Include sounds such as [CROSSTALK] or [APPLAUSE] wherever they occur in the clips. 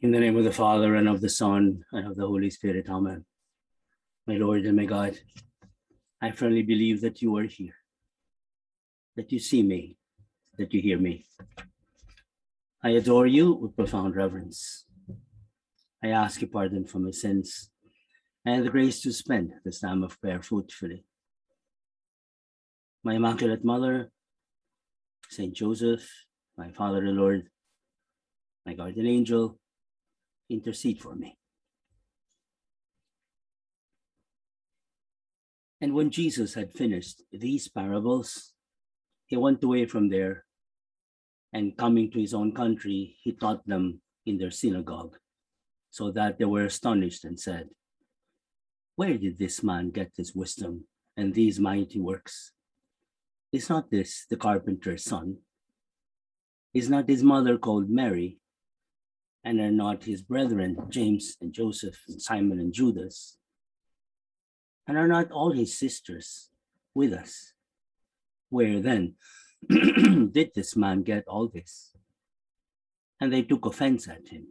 In the name of the Father and of the Son and of the Holy Spirit, Amen. My Lord and my God, I firmly believe that you are here, that you see me, that you hear me. I adore you with profound reverence. I ask your pardon for my sins and the grace to spend this time of prayer fruitfully. My Immaculate Mother, Saint Joseph, my Father the Lord, my guardian angel, intercede for me. And when Jesus had finished these parables, he went away from there and coming to his own country, he taught them in their synagogue, so that they were astonished and said, Where did this man get his wisdom and these mighty works? Is not this the carpenter's son? Is not his mother called Mary? And are not his brethren James and Joseph and Simon and Judas? And are not all his sisters with us? Where then [CLEARS THROAT] did this man get all this? And they took offense at him.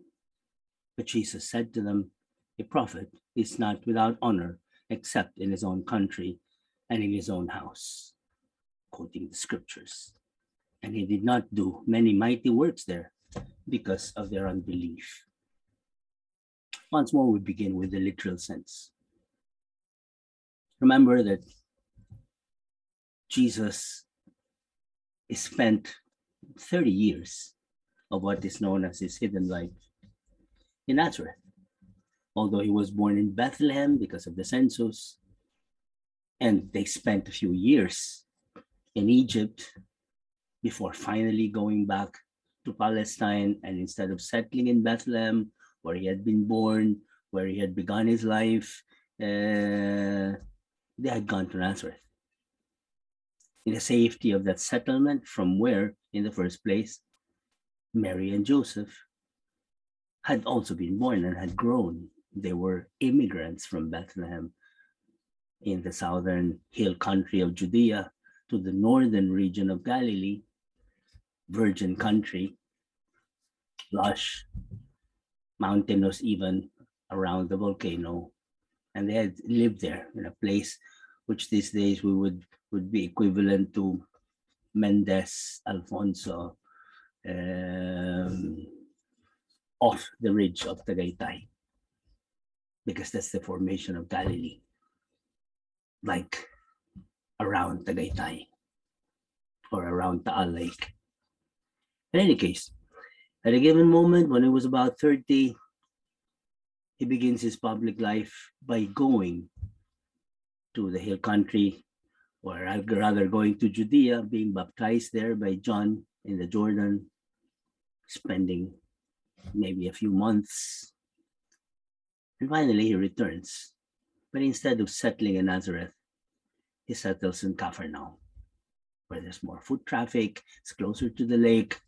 But Jesus said to them, A prophet is not without honor except in his own country and in his own house, quoting the scriptures. And he did not do many mighty works there because of their unbelief. Once more, we begin with the literal sense. Remember that Jesus spent 30 years of what is known as his hidden life in Nazareth. Although he was born in Bethlehem because of the census, and they spent a few years in Egypt before finally going back to Palestine. And instead of settling in Bethlehem, where he had been born, where he had begun his life, uh, they had gone to Nazareth. In the safety of that settlement, from where, in the first place, Mary and Joseph had also been born and had grown. They were immigrants from Bethlehem in the southern hill country of Judea to the northern region of Galilee, virgin country, lush, mountainous even around the volcano. And they had lived there in a place which these days we would, would be equivalent to Mendez, Alfonso, um, off the ridge of Tagaytay, because that's the formation of Galilee, like around Tagaytay or around Taal Lake. In any case, at a given moment, when he was about 30, he begins his public life by going to the hill country, or rather going to Judea, being baptized there by John in the Jordan, spending maybe a few months. And finally, he returns. But instead of settling in Nazareth, he settles in Capernaum, where there's more foot traffic, it's closer to the lake,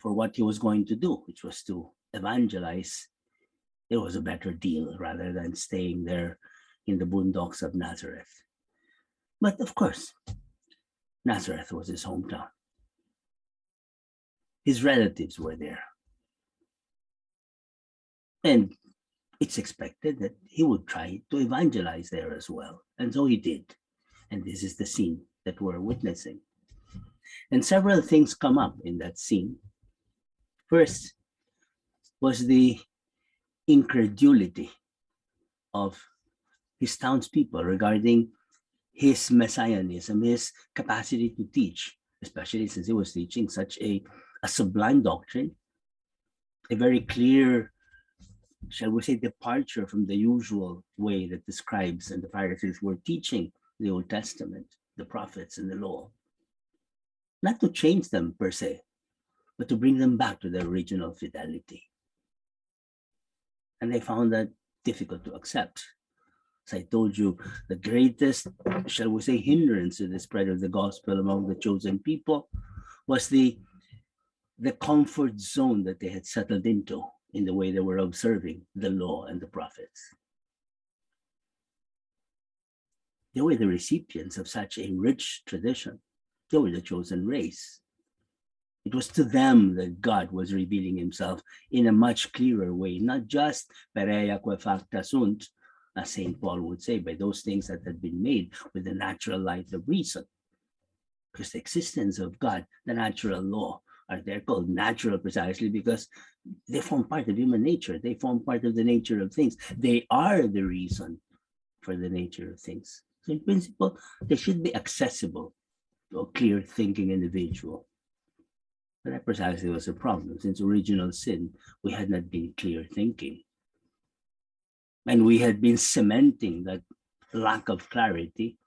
for what he was going to do, which was to evangelize, it was a better deal rather than staying there in the boondocks of Nazareth. But of course, Nazareth was his hometown. His relatives were there. And it's expected that he would try to evangelize there as well. And so he did. And this is the scene that we're witnessing. And several things come up in that scene First was the incredulity of his townspeople regarding his messianism, his capacity to teach, especially since he was teaching such a, a sublime doctrine, a very clear, shall we say, departure from the usual way that the scribes and the Pharisees were teaching the Old Testament, the prophets and the law. Not to change them per se, but to bring them back to their original fidelity. And they found that difficult to accept. As I told you, the greatest, shall we say, hindrance to the spread of the gospel among the chosen people was the, the comfort zone that they had settled into in the way they were observing the law and the prophets. They were the recipients of such a rich tradition. They were the chosen race. It was to them that God was revealing himself in a much clearer way, not just per ea quae facta sunt, as St. Paul would say, by those things that had been made with the natural light of reason. Because the existence of God, the natural law, are they're called natural precisely because they form part of human nature. They form part of the nature of things. They are the reason for the nature of things. So in principle, they should be accessible to a clear thinking individual. But that precisely was a problem. Since original sin, we had not been clear thinking. And we had been cementing that lack of clarity.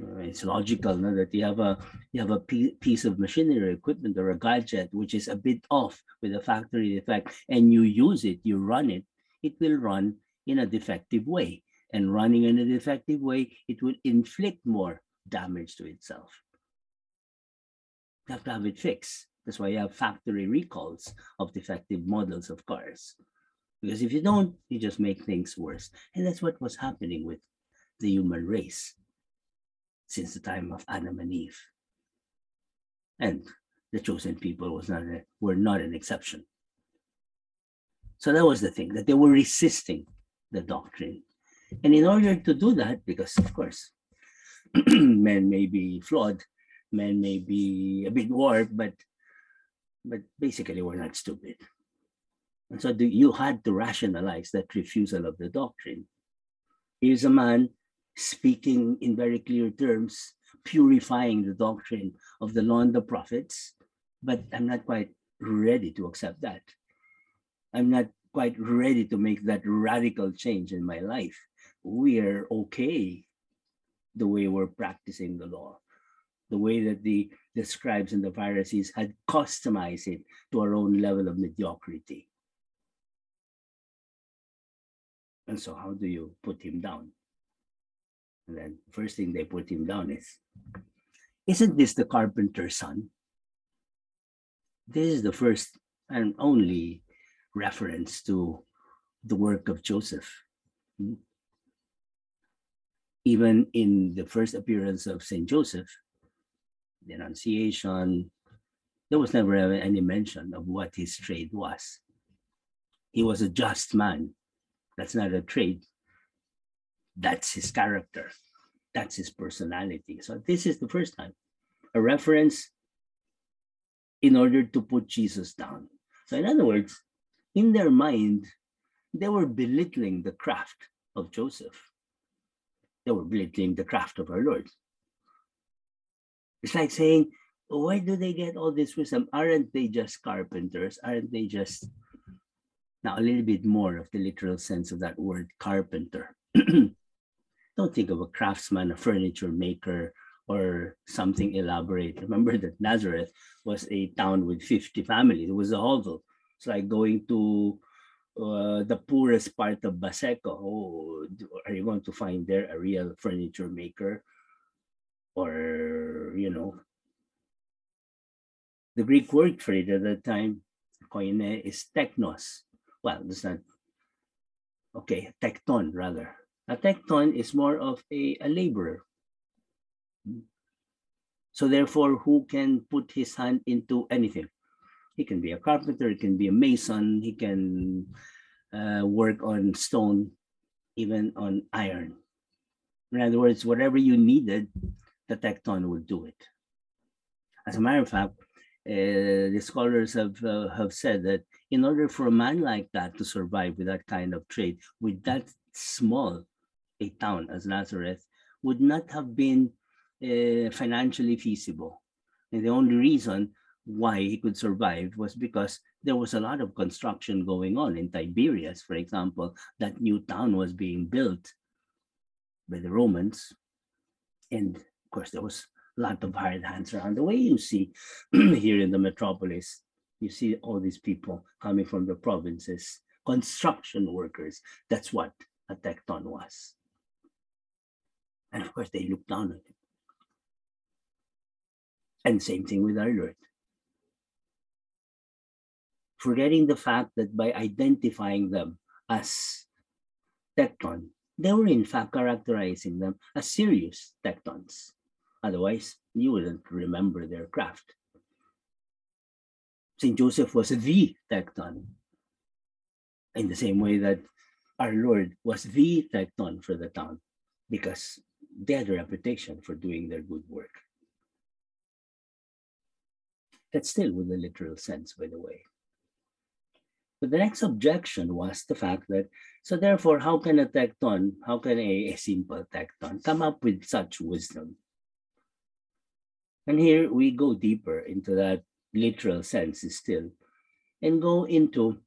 Uh, it's logical no, that you have a you have a piece of machinery equipment or a gadget which is a bit off with a factory defect and you use it you run it it will run in a defective way and running in a defective way it will inflict more damage to itself you have to have it fixed. That's why you have factory recalls of defective models of cars. Because if you don't, you just make things worse. And that's what was happening with the human race since the time of Adam and Eve. And the chosen people was not a, were not an exception. So that was the thing, that they were resisting the doctrine. And in order to do that, because of course, [CLEARS THROAT] men may be flawed, men may be a bit warped, but but basically we're not stupid. And so you had to rationalize that refusal of the doctrine. Here's a man speaking in very clear terms, purifying the doctrine of the law and the prophets, but I'm not quite ready to accept that. I'm not quite ready to make that radical change in my life. We are okay the way we're practicing the law the way that the, the scribes and the Pharisees had customized it to our own level of mediocrity. And so, how do you put him down? And then, first thing they put him down is, isn't this the carpenter's son? This is the first and only reference to the work of Joseph. Hmm? Even in the first appearance of St. Joseph, the Annunciation. There was never any mention of what his trade was. He was a just man. That's not a trade. That's his character. That's his personality. So this is the first time a reference in order to put Jesus down. So in other words, in their mind, they were belittling the craft of Joseph. They were belittling the craft of our Lord. It's like saying, why do they get all this wisdom? Aren't they just carpenters? Aren't they just now a little bit more of the literal sense of that word carpenter? [CLEARS THROAT] Don't think of a craftsman, a furniture maker, or something elaborate. Remember that Nazareth was a town with 50 families. It was a hovel. It's like going to uh, the poorest part of Baseco. Oh, are you going to find there a real furniture maker? Or you know the greek word for it at that time koine is technos well it's not okay tecton rather. A tecton is more of a, a laborer. So therefore who can put his hand into anything? He can be a carpenter he can be a mason he can uh, work on stone even on iron. In other words whatever you needed the tecton will do it. As a matter of fact, uh, the scholars have uh, have said that in order for a man like that to survive with that kind of trade, with that small a town as Nazareth, would not have been uh, financially feasible. And the only reason why he could survive was because there was a lot of construction going on in Tiberias, for example, that new town was being built by the Romans. And of course, there was a lot of hired hands around. The way you see [CLEARS THROAT] here in the metropolis, you see all these people coming from the provinces, construction workers. That's what a tecton was. And of course, they looked down on it. And same thing with our Lord. Forgetting the fact that by identifying them as tecton, they were in fact characterizing them as serious tektons. Otherwise, you wouldn't remember their craft. St. Joseph was the tecton, in the same way that our Lord was the tecton for the town, because they had a reputation for doing their good work. That's still with a literal sense, by the way. But the next objection was the fact that, so therefore, how can a tecton, how can a, a simple tecton come up with such wisdom? And here we go deeper into that literal sense still and go into,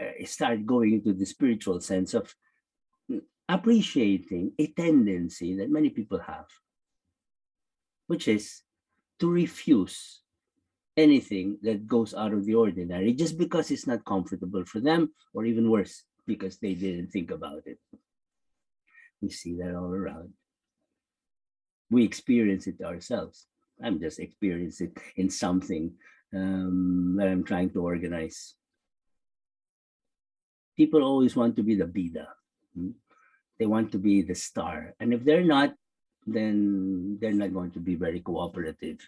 uh, start going into the spiritual sense of appreciating a tendency that many people have, which is to refuse anything that goes out of the ordinary just because it's not comfortable for them, or even worse, because they didn't think about it. We see that all around. We experience it ourselves. I'm just experiencing it in something um, that I'm trying to organize. People always want to be the bida. Hmm? They want to be the star. And if they're not, then they're not going to be very cooperative.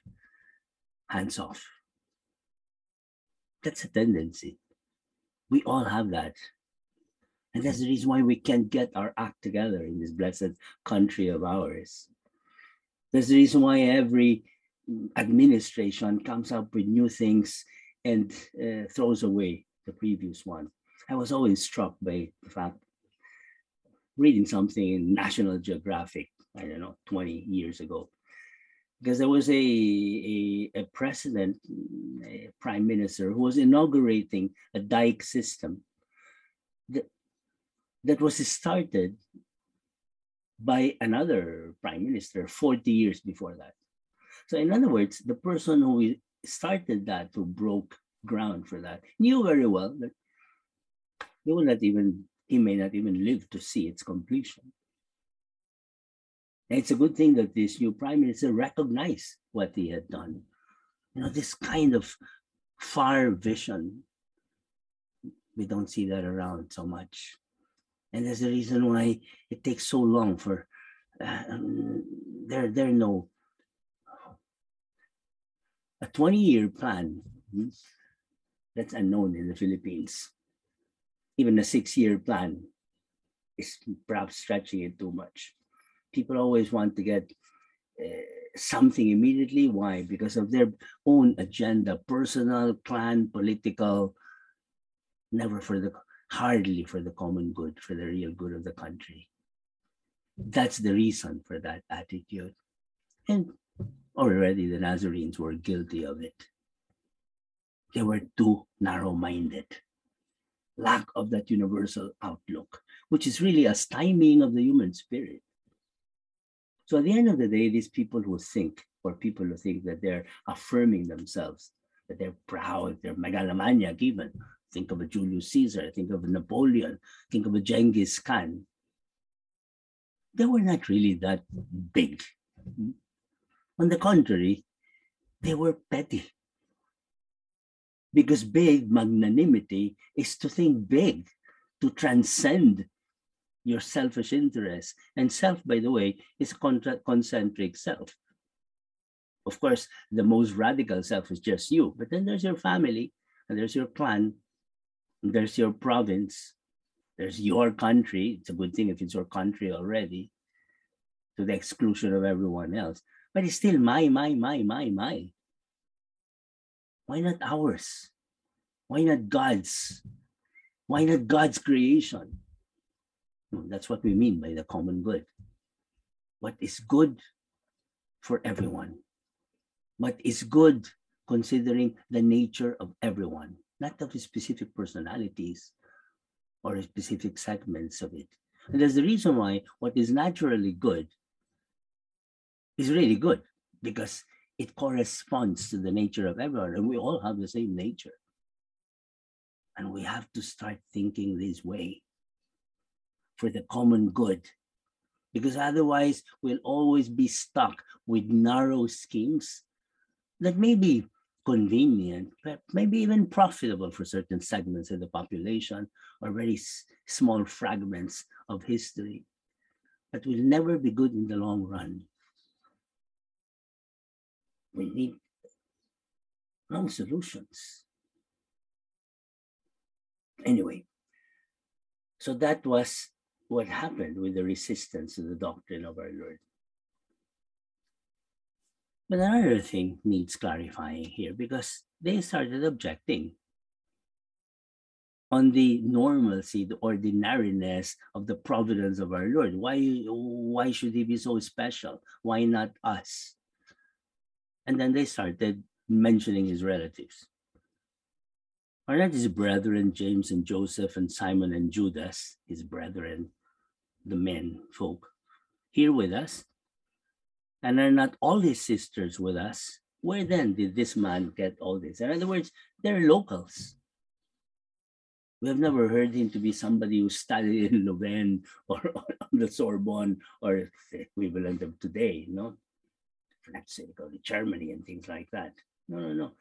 Hands off. That's a tendency. We all have that. And that's the reason why we can't get our act together in this blessed country of ours. That's the reason why every administration comes up with new things and uh, throws away the previous one. I was always struck by the fact, reading something in National Geographic, I don't know, 20 years ago, because there was a, a, a president, a prime minister, who was inaugurating a dike system that, that was started by another prime minister 40 years before that. So in other words, the person who started that, who broke ground for that, knew very well that he will not even, he may not even live to see its completion. And it's a good thing that this new prime minister recognized what he had done. You know, this kind of far vision, we don't see that around so much. And there's a reason why it takes so long for uh, um, there, there are no a 20 year plan hmm, that's unknown in the Philippines. Even a six year plan is perhaps stretching it too much people always want to get uh, something immediately. Why? Because of their own agenda, personal, clan, political, never for the, hardly for the common good, for the real good of the country. That's the reason for that attitude. And already the Nazarenes were guilty of it. They were too narrow minded. Lack of that universal outlook, which is really a stymieing of the human spirit. So at the end of the day, these people who think, or people who think that they're affirming themselves, that they're proud, they're megalomaniac even. Think of a Julius Caesar, think of a Napoleon, think of a Genghis Khan. They were not really that big. On the contrary, they were petty. Because big magnanimity is to think big, to transcend your selfish interest. And self, by the way, is contra- concentric self. Of course, the most radical self is just you, but then there's your family, and there's your clan, and there's your province, there's your country. It's a good thing if it's your country already, to the exclusion of everyone else. But it's still my, my, my, my, my. Why not ours? Why not God's? Why not God's creation? Hmm, that's what we mean by the common good. What is good for everyone. What is good considering the nature of everyone, not of specific personalities or specific segments of it. And there's the reason why what is naturally good is really good because it corresponds to the nature of everyone, and we all have the same nature. And we have to start thinking this way for the common good. Because otherwise, we'll always be stuck with narrow schemes that may be convenient, but maybe even profitable for certain segments of the population or very small fragments of history, but will never be good in the long run. We need long solutions. Anyway, so that was what happened with the resistance to the doctrine of our Lord. But another thing needs clarifying here because they started objecting on the normalcy, the ordinariness of the providence of our Lord. Why, why should he be so special? Why not us? And then they started mentioning his relatives. Are not his brethren, James and Joseph and Simon and Judas, his brethren, the men folk, here with us? And are not all his sisters with us? Where then did this man get all this? In other words, they're locals. We have never heard him to be somebody who studied [LAUGHS] in Louvain or, [LAUGHS] or the Sorbonne or [LAUGHS] equivalent of today, no? Let's say go to Germany and things like that. No, no, no.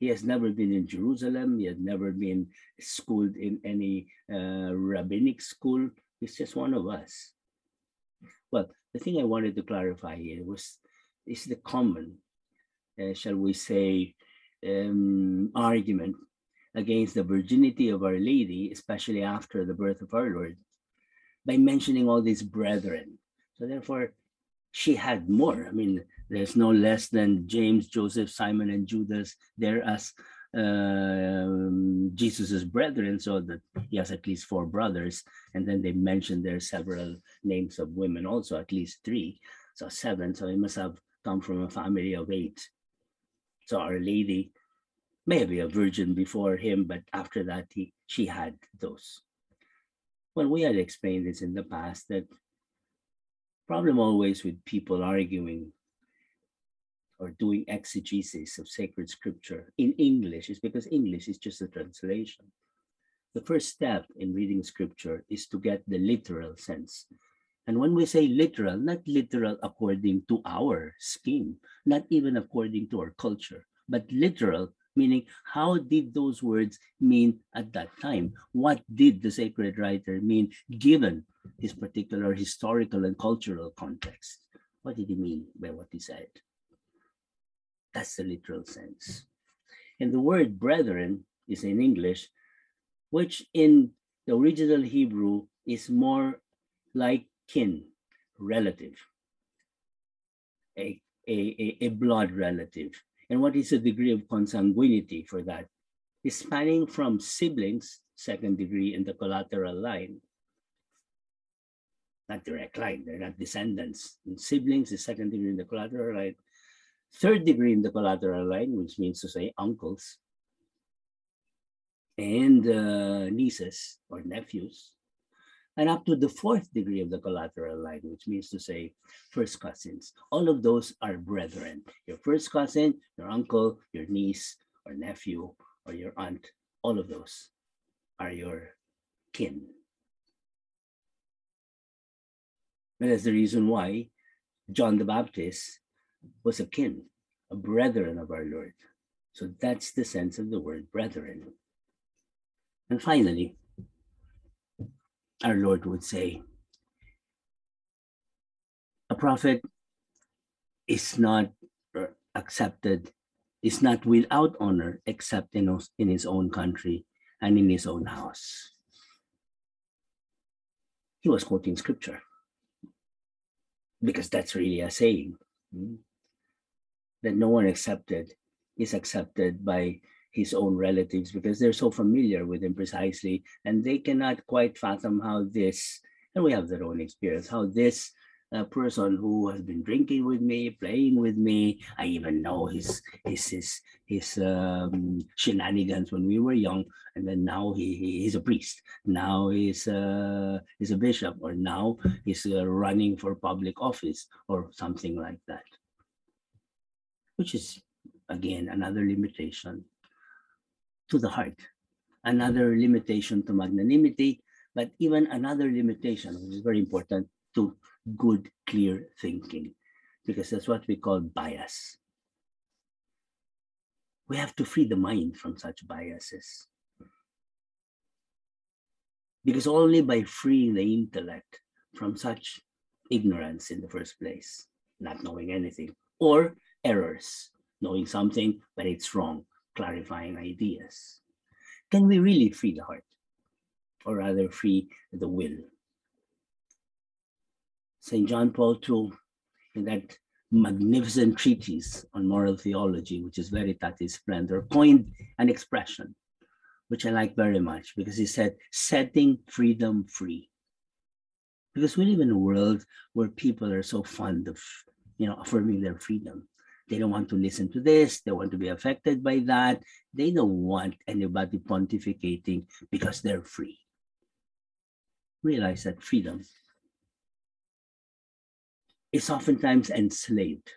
He has never been in Jerusalem. He has never been schooled in any uh, rabbinic school. He's just one of us. Well, the thing I wanted to clarify here was is the common, uh, shall we say, um, argument against the virginity of Our Lady, especially after the birth of our Lord, by mentioning all these brethren. So therefore, she had more. I mean, there's no less than James, Joseph, Simon, and Judas there as uh, Jesus's brethren, so that he has at least four brothers. And then they mentioned there are several names of women, also at least three, so seven. So he must have come from a family of eight. So Our Lady may be a virgin before him, but after that, he, she had those. Well, we had explained this in the past that problem always with people arguing or doing exegesis of sacred scripture in English is because English is just a translation. The first step in reading scripture is to get the literal sense. And when we say literal, not literal according to our scheme, not even according to our culture, but literal meaning how did those words mean at that time? What did the sacred writer mean given his particular historical and cultural context? What did he mean by what he said? That's the literal sense. And the word brethren is in English, which in the original Hebrew is more like kin, relative, a, a, a blood relative and what is the degree of consanguinity for that? Is spanning from siblings, second degree in the collateral line, not direct line, they're not descendants. And siblings is second degree in the collateral line, third degree in the collateral line, which means to say uncles, and uh, nieces or nephews, and up to the fourth degree of the collateral line, which means to say first cousins. All of those are brethren. Your first cousin, your uncle, your niece or nephew or your aunt, all of those are your kin. And that's the reason why John the Baptist was a kin, a brethren of our Lord. So that's the sense of the word brethren. And finally, our Lord would say, a prophet is not uh, accepted, is not without honor except in, in his own country and in his own house. He was quoting scripture because that's really a saying. Hmm, that no one accepted is accepted by his own relatives because they're so familiar with him precisely and they cannot quite fathom how this and we have their own experience how this uh, person who has been drinking with me playing with me. I even know his his his his um, shenanigans when we were young. And then now he, he he's a priest. Now he's uh, he's a bishop or now he's uh, running for public office or something like that. Which is again another limitation to the heart. Another limitation to magnanimity, but even another limitation, which is very important, to good, clear thinking, because that's what we call bias. We have to free the mind from such biases. Because only by freeing the intellect from such ignorance in the first place, not knowing anything, or errors, knowing something, but it's wrong, clarifying ideas. can we really free the heart? Or rather, free the will? St. John Paul II, in that magnificent treatise on moral theology, which is Veritatis Splendor, coined an expression which I like very much because he said, setting freedom free. Because we live in a world where people are so fond of, you know, affirming their freedom. They don't want to listen to this. They want to be affected by that. They don't want anybody pontificating because they're free. Realize that freedom is oftentimes enslaved.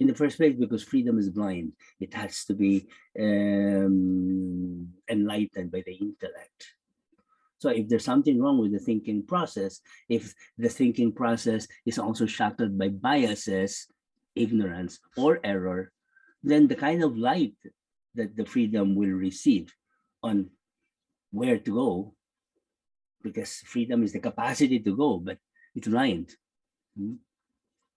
In the first place, because freedom is blind, it has to be um, enlightened by the intellect. So if there's something wrong with the thinking process, if the thinking process is also shackled by biases, ignorance, or error, then the kind of light that the freedom will receive on where to go, because freedom is the capacity to go, but it's blind. Hmm?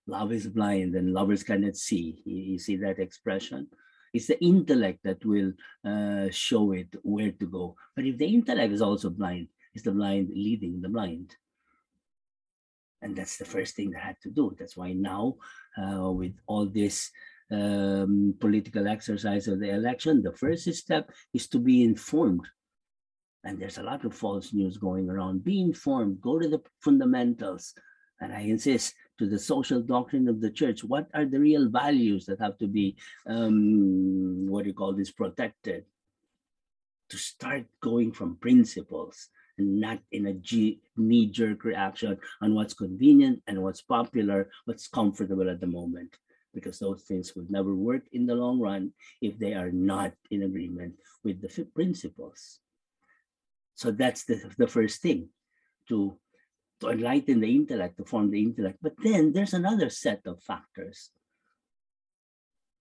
Love is blind and lovers cannot see. You, you, see that expression? It's the intellect that will uh, show it where to go. But if the intellect is also blind, is the blind leading the blind? And that's the first thing they had to do. That's why now, uh, with all this um, political exercise of the election, the first step is to be informed and there's a lot of false news going around. Be informed, go to the fundamentals. And I insist to the social doctrine of the church. What are the real values that have to be, um, what do you call this, protected? To start going from principles and not in a knee jerk reaction on what's convenient and what's popular, what's comfortable at the moment. Because those things will never work in the long run if they are not in agreement with the principles. So that's the, the first thing to, to enlighten the intellect, to form the intellect. But then there's another set of factors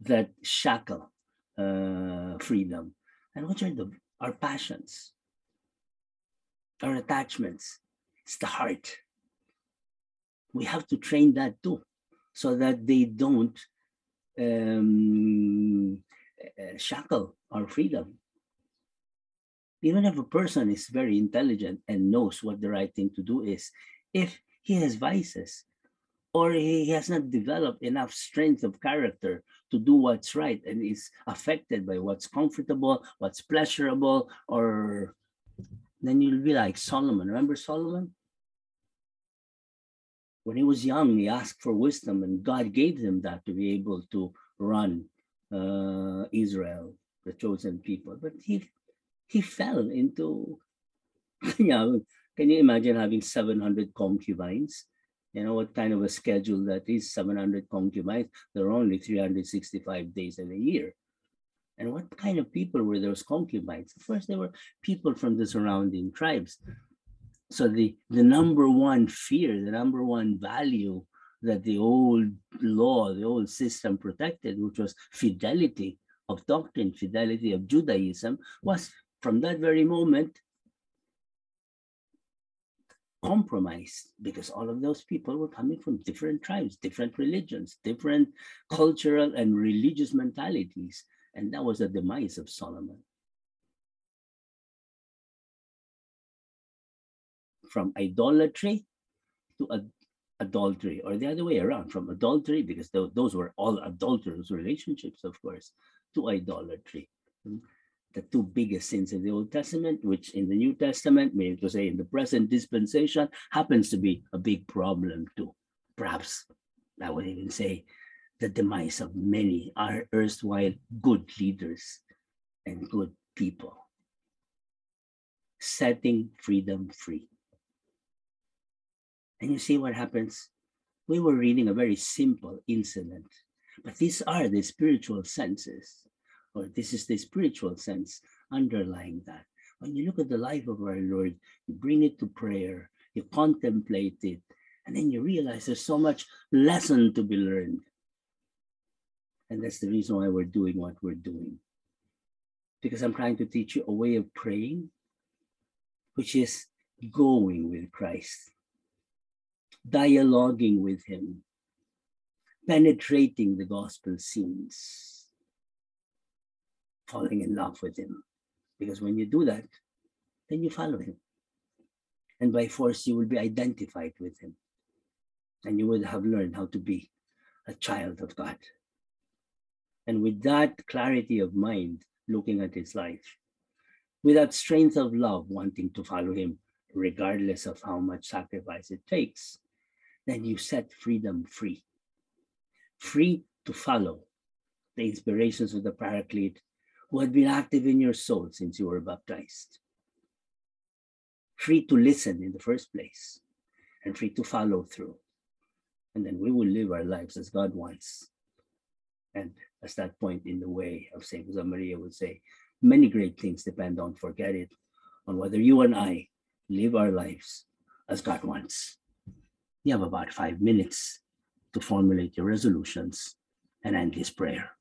that shackle uh, freedom. And which are the, our passions, our attachments. It's the heart. We have to train that too, so that they don't um, shackle our freedom even if a person is very intelligent and knows what the right thing to do is, if he has vices or he has not developed enough strength of character to do what's right and is affected by what's comfortable, what's pleasurable, or then you'll be like Solomon. Remember Solomon? When he was young, he asked for wisdom, and God gave him that to be able to run uh, Israel, the chosen people. But he he fell into, [LAUGHS] you know, can you imagine having 700 concubines? You know what kind of a schedule that is 700 concubines? There are only 365 days in a year. And what kind of people were those concubines? First, they were people from the surrounding tribes. So the, the number one fear, the number one value that the old law, the old system protected, which was fidelity of doctrine, fidelity of Judaism, was from that very moment, compromised because all of those people were coming from different tribes, different religions, different cultural and religious mentalities. And that was the demise of Solomon. From idolatry to ad adultery, or the other way around, from adultery, because th those were all adulterous relationships, of course, to idolatry the two biggest sins in the Old Testament, which in the New Testament, maybe to say in the present dispensation, happens to be a big problem too. Perhaps I would even say the demise of many are erstwhile good leaders and good people. Setting freedom free. And you see what happens? We were reading a very simple incident, but these are the spiritual senses or this is the spiritual sense underlying that. When you look at the life of our Lord, you bring it to prayer, you contemplate it, and then you realize there's so much lesson to be learned. And that's the reason why we're doing what we're doing. Because I'm trying to teach you a way of praying, which is going with Christ, dialoguing with Him, penetrating the gospel scenes falling in love with Him. Because when you do that, then you follow Him. And by force, you will be identified with Him. And you would have learned how to be a child of God. And with that clarity of mind, looking at His life, with that strength of love, wanting to follow Him, regardless of how much sacrifice it takes, then you set freedom free. Free to follow the inspirations of the Paraclete who had been active in your soul since you were baptized. Free to listen in the first place and free to follow through. And then we will live our lives as God wants. And as that point in the way of St. Josemaria would say, many great things depend on, forget it, on whether you and I live our lives as God wants. You have about five minutes to formulate your resolutions and end this prayer.